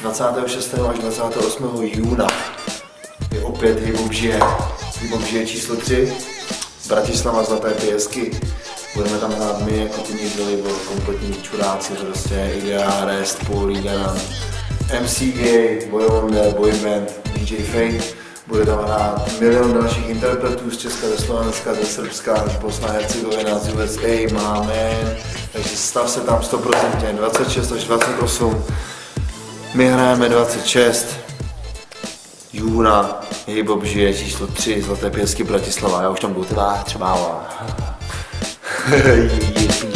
26. až 28. júna je opět Hip žije. Hip žije číslo 3. Bratislava Zlaté pěsky. Budeme tam hrát my jako ty label, kompletní čuráci, prostě Idea, Rest, Paul Egan, MC Gay, Boy Wonder, Boy Band, DJ Fate. Bude tam hrát milion dalších interpretů z Česka, ze Slovenska, ze Srbska, až Bosna, Hercegovina, z USA, máme. Takže stav se tam 100%, 26 až 28. My hrajeme 26. Júna, Hip žije číslo 3, Zlaté pěsky Bratislava, já už tam budu teda třeba.